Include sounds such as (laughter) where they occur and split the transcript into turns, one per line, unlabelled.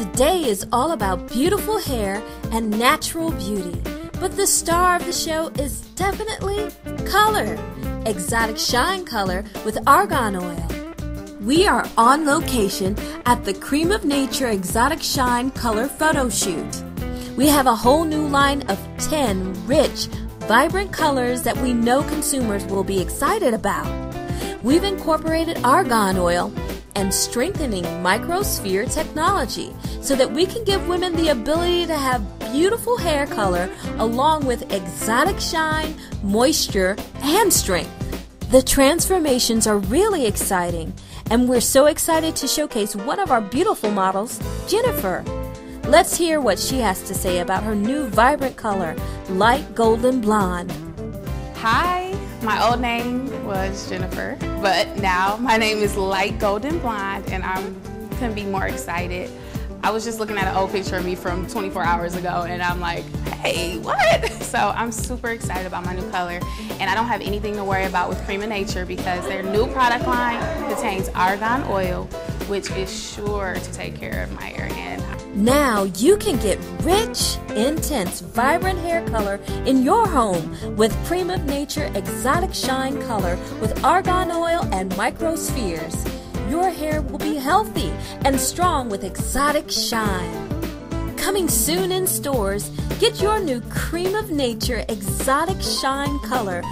Today is all about beautiful hair and natural beauty. But the star of the show is definitely color. Exotic Shine Color with argan oil. We are on location at the Cream of Nature Exotic Shine Color photo shoot. We have a whole new line of 10 rich, vibrant colors that we know consumers will be excited about. We've incorporated argan oil and strengthening microsphere technology so that we can give women the ability to have beautiful hair color along with exotic shine, moisture, and strength. The transformations are really exciting, and we're so excited to showcase one of our beautiful models, Jennifer. Let's hear what she has to say about her new vibrant color, light golden blonde.
Hi, my old name was Jennifer, but now my name is Light Golden Blonde, and I couldn't be more excited. I was just looking at an old picture of me from 24 hours ago, and I'm like, hey, what? (laughs) So I'm super excited about my new color, and I don't have anything to worry about with Cream of Nature because their new product line contains argan oil, which is sure to take care of my hair and
now you can get rich, intense, vibrant hair color in your home with Cream of Nature Exotic Shine Color with argan oil and microspheres. Your hair will be healthy and strong with exotic shine. Coming soon in stores, get your new Cream of Nature Exotic Shine Color